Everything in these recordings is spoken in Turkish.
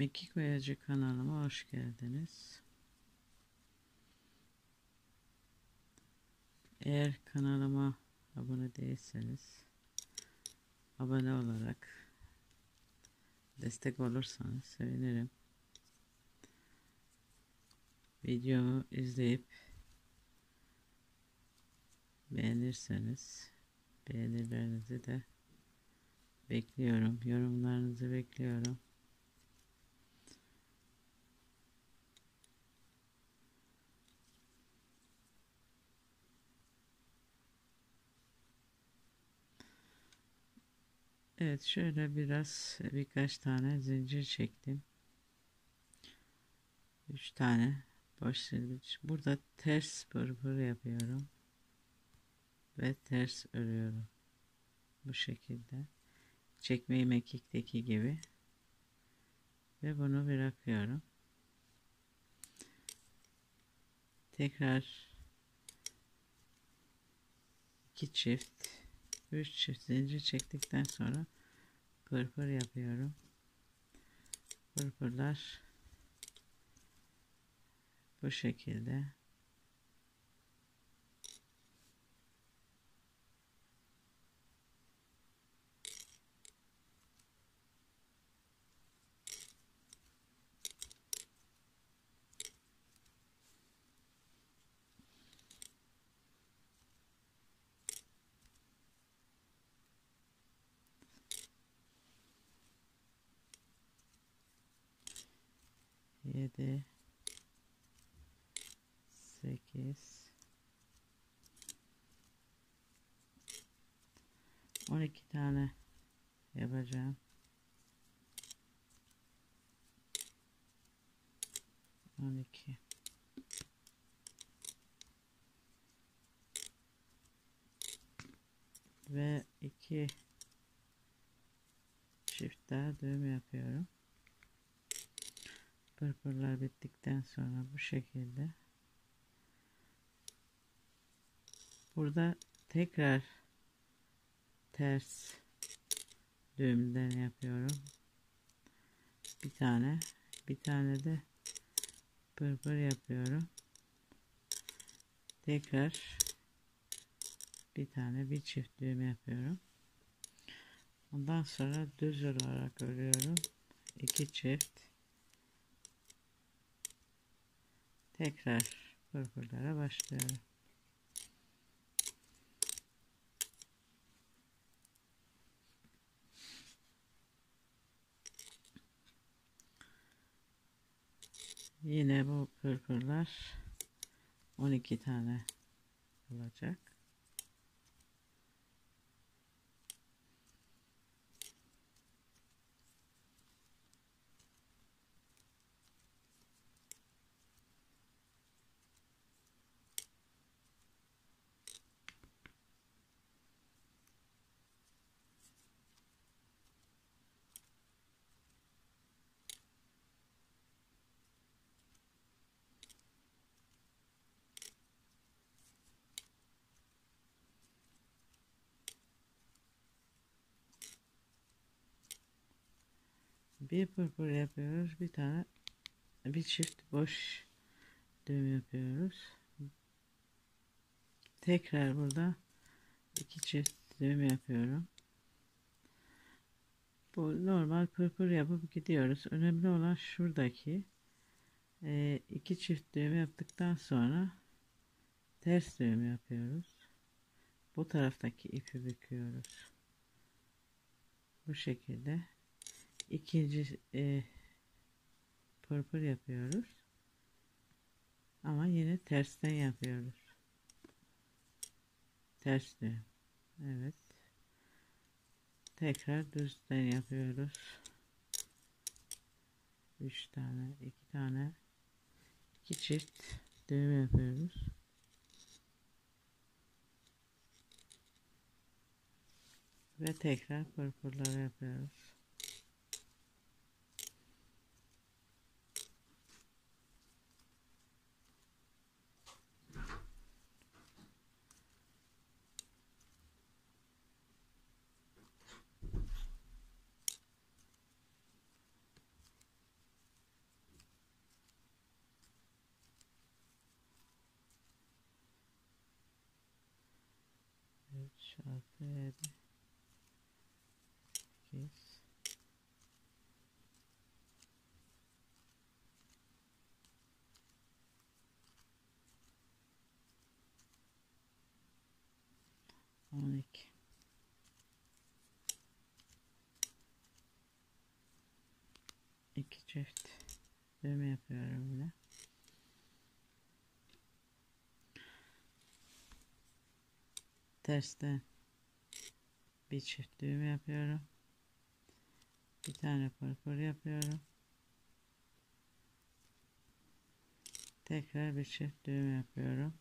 Mekik Oyacı kanalıma hoş geldiniz. Eğer kanalıma abone değilseniz abone olarak destek olursanız sevinirim. Videomu izleyip beğenirseniz beğenilerinizi de bekliyorum. Yorumlarınızı bekliyorum. Evet şöyle biraz birkaç tane zincir çektim. 3 tane zincir. Burada ters pırpır yapıyorum. Ve ters örüyorum. Bu şekilde. Çekmeyi mekikteki gibi. Ve bunu bırakıyorum. Tekrar iki çift 3 çift zincir çektikten sonra pırpır yapıyorum. Pırpırlar bu şekilde yedi sekiz on iki tane yapacağım. On iki. Ve iki çift daha düğüm yapıyorum pırpırlar bittikten sonra bu şekilde. Burada tekrar ters düğümden yapıyorum. Bir tane bir tane de pırpır yapıyorum. Tekrar bir tane bir çift düğüm yapıyorum. Ondan sonra düz olarak örüyorum. İki çift tekrar pırpırlara başlıyorum. Yine bu pırpırlar 12 tane olacak. Bir pırpır yapıyoruz bir tane bir çift boş düğüm yapıyoruz. Tekrar burada iki çift düğüm yapıyorum. Bu normal pırpır yapıp gidiyoruz. Önemli olan şuradaki e, iki çift düğüm yaptıktan sonra ters düğüm yapıyoruz. Bu taraftaki ipi büküyoruz. Bu şekilde ikinci e, pırpır yapıyoruz. Ama yine tersten yapıyoruz. Ters. Evet. Tekrar düzden yapıyoruz. Üç tane, iki tane, iki çift düğüm yapıyoruz. Ve tekrar pırpırları yapıyoruz. Çarpı 7 8 12 2 çift düğme yapıyorum yine. Tersten bir çift düğüm yapıyorum. Bir tane pırpır yapıyorum. Tekrar bir çift düğüm yapıyorum.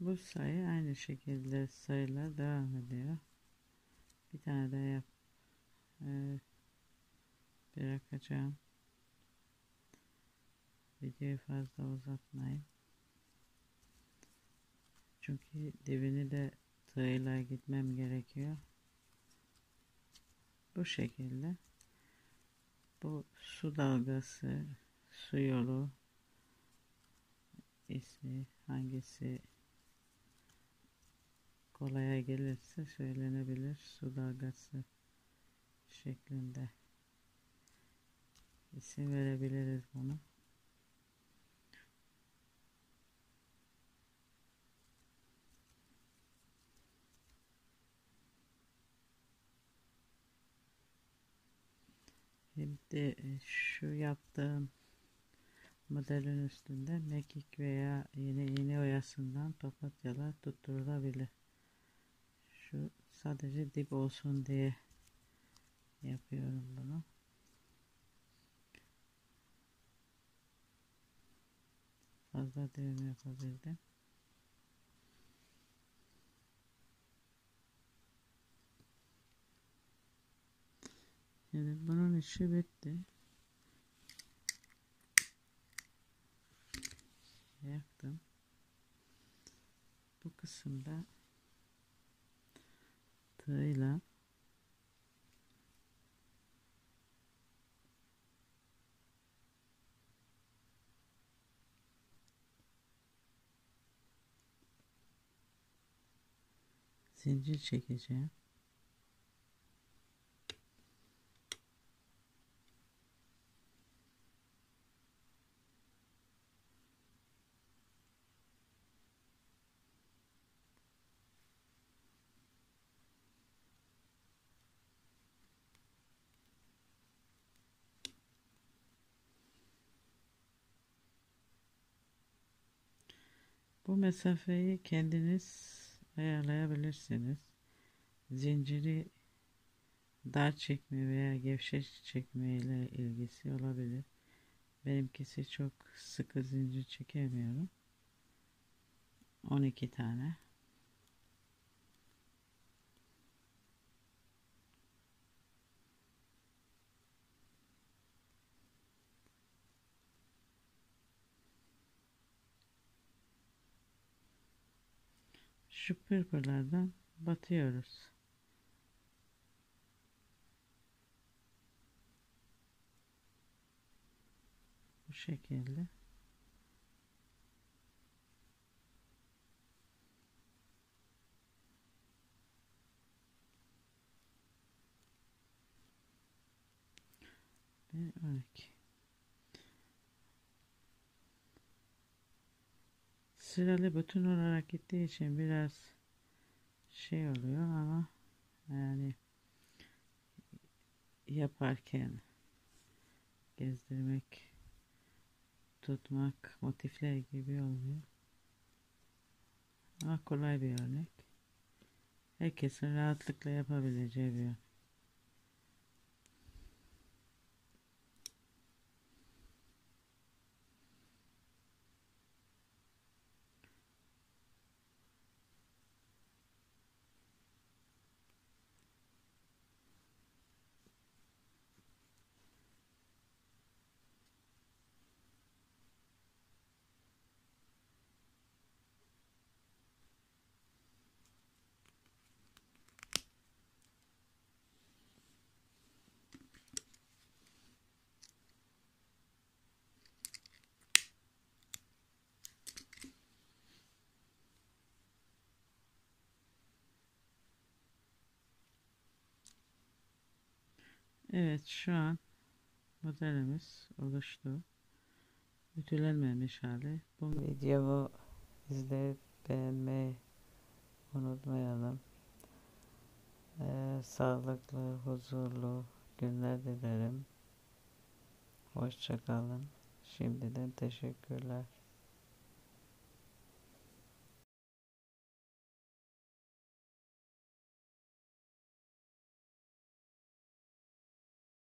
Bu sayı aynı şekilde sayılar devam ediyor. Bir tane daha yap. Bırakacağım. Videoyu fazla uzatmayın. Çünkü dibini de tığıyla gitmem gerekiyor. Bu şekilde. Bu su dalgası, su yolu ismi hangisi kolaya gelirse söylenebilir. Su dalgası şeklinde isim verebiliriz bunu. Şimdi e, şu yaptığım modelin üstünde mekik veya yine iğne oyasından papatyalar tutturulabilir. Şu sadece dip olsun diye yapıyorum bunu. Fazla düğüm yapabildim. Şimdi bunun işi bitti. Yaptım. Bu kısımda tığla zincir çekeceğim. Bu mesafeyi kendiniz ayarlayabilirsiniz. Zinciri dar çekme veya gevşek çekme ile ilgisi olabilir. Benimkisi çok sıkı zincir çekemiyorum. 12 tane. Şu pırpırlardan batıyoruz. Bu şekilde. Ve 12. sıralı bütün olarak gittiği için biraz şey oluyor ama yani yaparken gezdirmek tutmak motifler gibi oluyor. Ama kolay bir örnek. Herkesin rahatlıkla yapabileceği bir örnek Evet şu an modelimiz oluştu. Ütülenmemiş hali. Bu videomu izleyip beğenmeyi unutmayalım. Ee, sağlıklı, huzurlu günler dilerim. Hoşçakalın. Şimdiden teşekkürler.